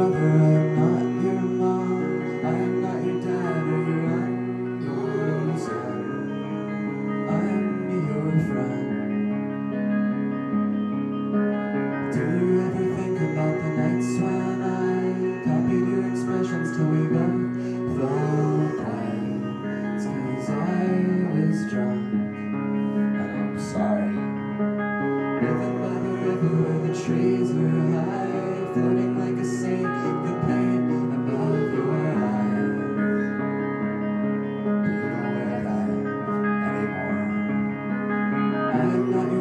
brother I'm not your